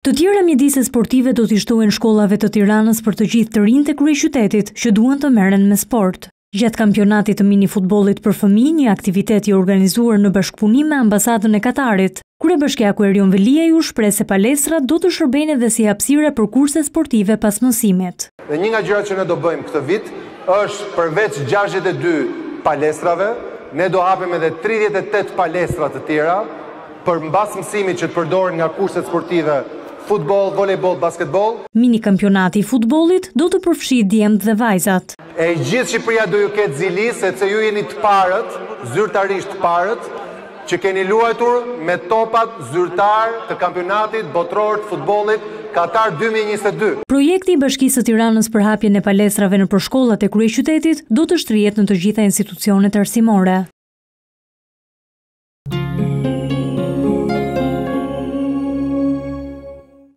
Të tjera mjedise sportive do t'i shtohen shkollave të Tiranës për të gjithë të rinjtë e kryeqytetit që duan të merren me sport. Gjatë kampionatit të minifutbollit për fëmijë, një aktivitet i organizuar në bashkëpunim me Ambasadën e Katarit, Kryebashkiaku Erion Veliaj u shpreh se palestrat do të shërbejnë edhe si hapësira për kurse sportive pas mësimit. Dhe një nga gjërat që ne do bëjmë këtë vit është përveç gjashtëdhjetë e dy palestrave, ne do hapim edhe tridhjetë e tetë palestra të tjera për mbas mësimit që të përdoren nga kurset sportive futboll, volejboll, basketboll. Minikampionati i futbollit do të përfshijë djemtë dhe vajzat. E gjithë Shqipëria do ju ketë zili sepse ju jeni të parët, zyrtarisht të parët, që keni luajtur me topat zyrtarë të Kampionatit Botëror të Futbollit Katar dy mijë e njëzet e dy. Projekti i Bashkisë së Tiranës për hapjen e palestrave nëpër shkollat e kryeqytetit do të shtrihet në të gjitha institucionet arsimore.